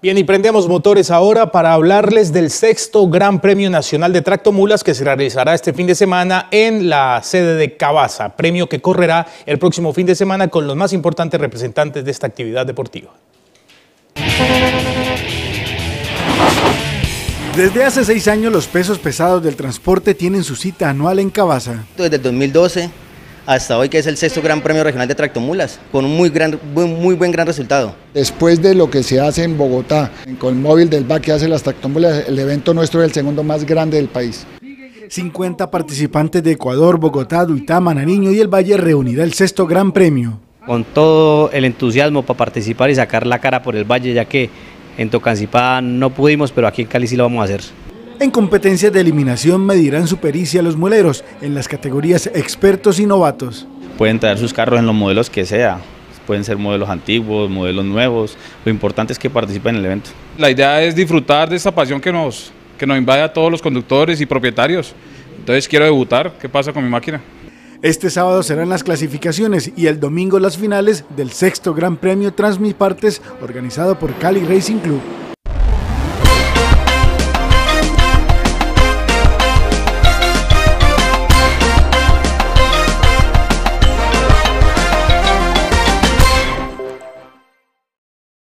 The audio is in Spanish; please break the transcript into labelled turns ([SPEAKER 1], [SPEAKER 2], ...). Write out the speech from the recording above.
[SPEAKER 1] Bien, y prendemos motores ahora para hablarles del sexto Gran Premio Nacional de Tractomulas que se realizará este fin de semana en la sede de Cabaza, premio que correrá el próximo fin de semana con los más importantes representantes de esta actividad deportiva.
[SPEAKER 2] Desde hace seis años los pesos pesados del transporte tienen su cita anual en Cabaza.
[SPEAKER 3] Desde el 2012 hasta hoy, que es el sexto Gran Premio Regional de Tractomulas, con un muy, gran, muy, buen gran resultado.
[SPEAKER 4] Después de lo que se hace en Bogotá, con el móvil del BAC que hace las tractomulas, el evento nuestro es el segundo más grande del país.
[SPEAKER 2] 50 participantes de Ecuador, Bogotá, Duitama, Nariño y el Valle reunirá el sexto Gran Premio.
[SPEAKER 5] Con todo el entusiasmo para participar y sacar la cara por el Valle, ya que en Tocancipá no pudimos, pero aquí en Cali sí lo vamos a hacer.
[SPEAKER 2] En competencias de eliminación medirán su pericia los mueleros en las categorías expertos y novatos.
[SPEAKER 6] Pueden traer sus carros en los modelos que sea, pueden ser modelos antiguos, modelos nuevos, lo importante es que participen en el evento.
[SPEAKER 7] La idea es disfrutar de esta pasión que nos, que nos invade a todos los conductores y propietarios. Entonces quiero debutar, ¿qué pasa con mi máquina?
[SPEAKER 2] Este sábado serán las clasificaciones y el domingo las finales del sexto Gran Premio Transmipartes organizado por Cali Racing Club.